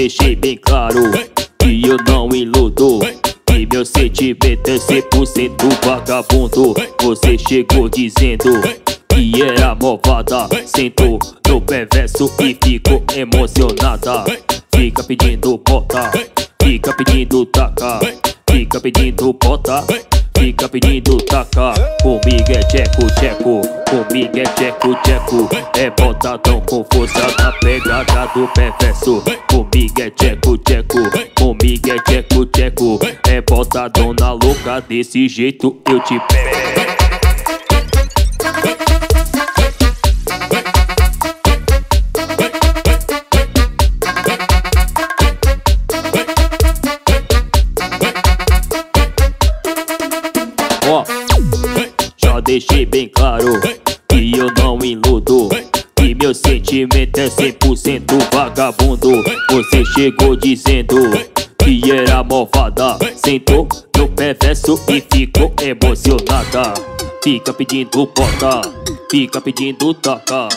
Deixei bem claro que eu não iludo E meu sentimento é 100% vagabundo. Você chegou dizendo que era movada. Sentou no perverso e ficou emocionada. Fica pedindo bota, fica pedindo taca. Fica pedindo bota, fica pedindo taca. Comigo é tcheco, tcheco. Comigo é tcheco, tcheco. É botadão com força na pegada do perverso. Comigo é tcheco, tcheco. Comigo é tcheco, tcheco. É botadão na louca Desse jeito eu te pego deixei bem claro que eu não iludo. Que meu sentimento é 100% vagabundo. Você chegou dizendo que era malvada. Sentou no perverso e ficou emocionada. Fica pedindo bota, fica pedindo taca,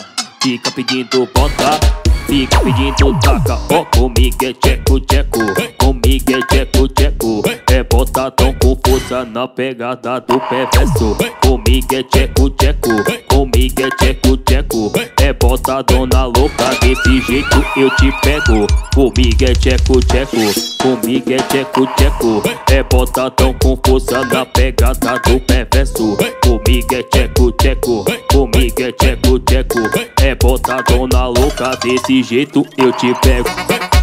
fica pedindo bota. Fica pedindo taca, ó comigo é tcheco, tcheco Comigo é tcheco, tcheco É botadão com força na pegada do perverso. Comigo é tcheco, tcheco. Comigo é tcheco, tcheco. É botadão na louca Desse jeito eu te pego. Comigo é tcheco, tcheco. Comigo é tcheco, tcheco. É botadão com força na pegada do perverso. Comigo é tcheco, tcheco. Comigo é tcheco, tcheco. É botadão na louca Desse jeito eu te pego